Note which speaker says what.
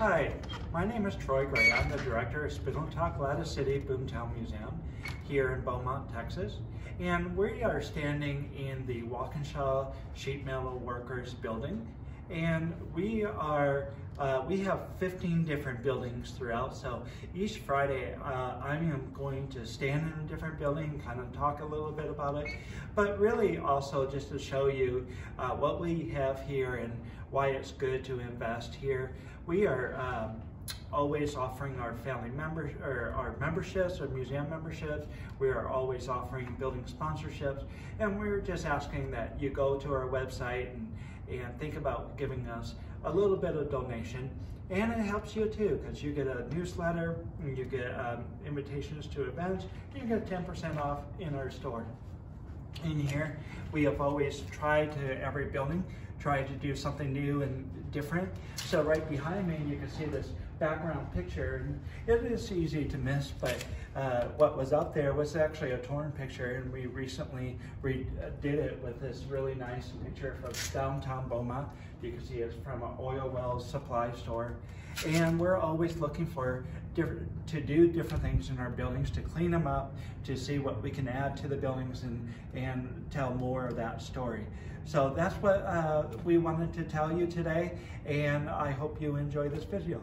Speaker 1: Hi, my name is Troy Gray. I'm the director of Spindletop Gladys City Boomtown Museum here in Beaumont, Texas. And we are standing in the Walkenshaw Sheet Metal Workers building. And we are, uh, we have 15 different buildings throughout. So each Friday, uh, I am going to stand in a different building, kind of talk a little bit about it, but really also just to show you uh, what we have here and why it's good to invest here. We are um, always offering our family members or our memberships or museum memberships. We are always offering building sponsorships and we're just asking that you go to our website and, and think about giving us a little bit of donation. And it helps you too because you get a newsletter and you get um, invitations to events and you get 10% off in our store in here. We have always tried to every building, tried to do something new and different. So right behind me, you can see this background picture. And it is easy to miss, but uh, what was up there was actually a torn picture, and we recently redid it with this really nice picture from downtown Beaumont. You can see it's from an oil well supply store. And we're always looking for different, to do different things in our buildings, to clean them up, to see what we can add to the buildings and, and tell more of that story. So that's what uh, we wanted to tell you today, and I hope you enjoy this video.